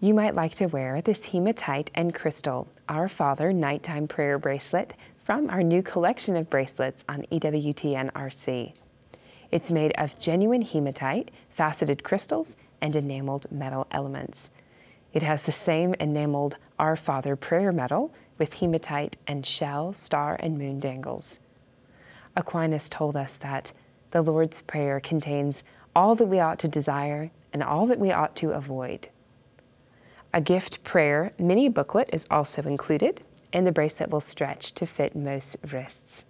You might like to wear this hematite and crystal Our Father nighttime prayer bracelet from our new collection of bracelets on EWTN-RC. It's made of genuine hematite, faceted crystals, and enameled metal elements. It has the same enameled Our Father prayer medal with hematite and shell, star, and moon dangles. Aquinas told us that the Lord's Prayer contains all that we ought to desire and all that we ought to avoid. A gift prayer mini booklet is also included, and the bracelet will stretch to fit most wrists.